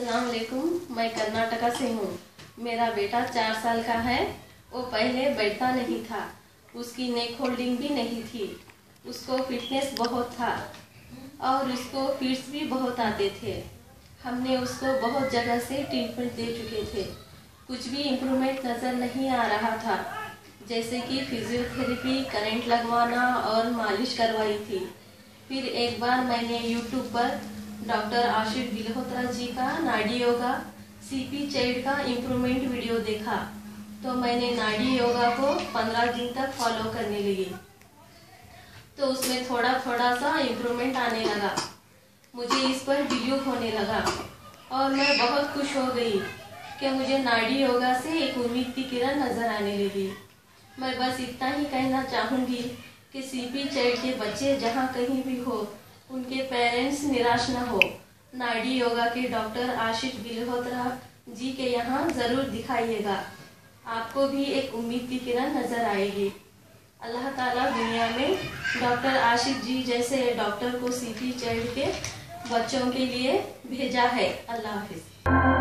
अस्सलाम मैं कर्नाटका से हूँ। मेरा बेटा चार साल का है। वो पहले बैठता नहीं था। उसकी नेक होल्डिंग भी नहीं थी। उसको फिटनेस बहुत था और उसको फिट्स भी बहुत आते थे। हमने उसको बहुत जगह से ट्रीटमेंट दे चुके थे। कुछ भी इम्प्रूवमेंट नज़र नहीं आ रहा था। जैसे कि फिजियोथेरेपी करंट लगवाना और मालिश करवाई थी। फिर एक बार मैंने यूट्यूब पर डॉक्टर आशिफ बिल्होत्रा जी का, नाडी योगा सीपी चैड का इम्प्रूवमेंट वीडियो देखा। तो मैंने नाडी योगा को पंद्रह दिन तक फॉलो करने लगी। तो उसमें थोड़ा थोड़ा सा इम्प्रूवमेंट आने लगा। मुझे इस पर बिलीव होने लगा और मैं बहुत खुश हो गई कि मुझे नाडी योगा से एक उम्मीद की किरण नज़र आने लगी। मैं बस इतना ही कहना चाहूँगी कि सीपी चैड के बच्चे जहाँ कहीं भी हो निराश न हो। नाडी योगा के डॉक्टर आशिष गिलहोत्रा जी के यहाँ ज़रूर दिखाइएगा। आपको भी एक उम्मीद की किरण नज़र आएगी। अल्लाह ताला दुनिया में डॉक्टर आशिफ जी जैसे डॉक्टर को सीपी चढ़ के बच्चों के लिए भेजा है। अल्लाह हाफिज़।